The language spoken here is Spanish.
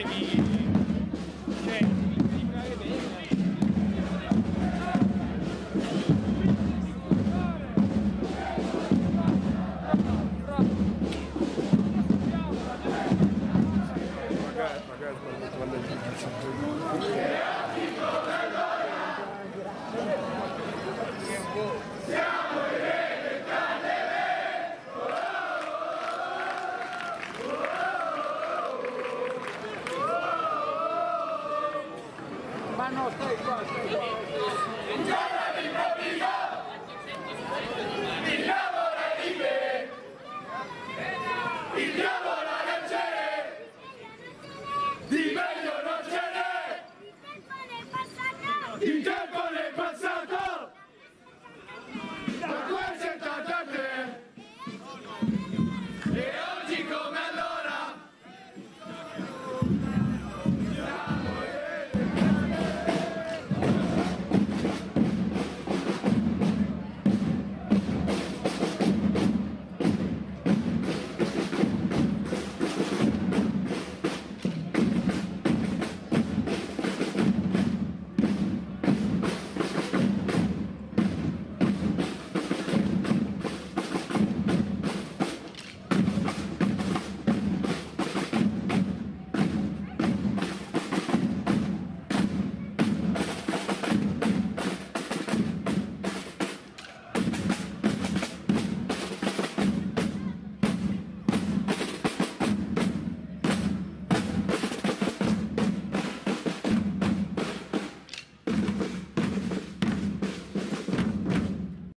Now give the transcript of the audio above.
Academy. Hermano, está igual, está igual.